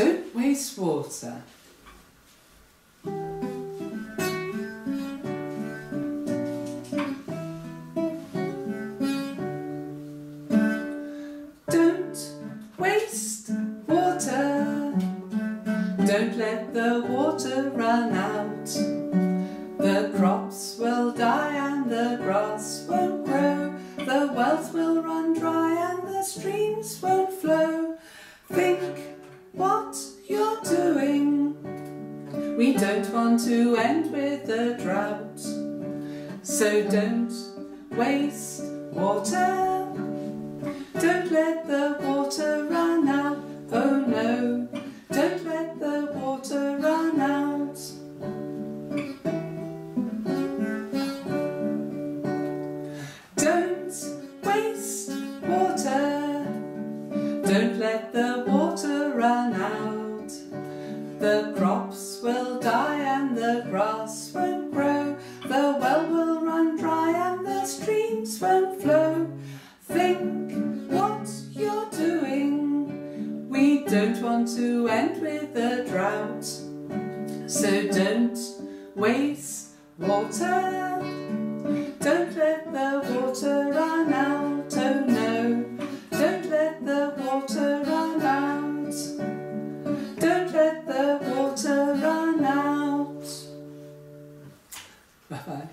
Don't waste water. Don't waste water. Don't let the water run out. The crops will die and the grass won't grow. The wells will run dry and the streams won't We don't want to end with a drought. So don't waste water. Don't let the water run out. Oh no, don't let the water run out. Don't waste water. Don't let the water run out. The crops will die and the grass won't grow. The well will run dry and the streams won't flow. Think what you're doing. We don't want to end with a drought. So don't waste water. Bye bye.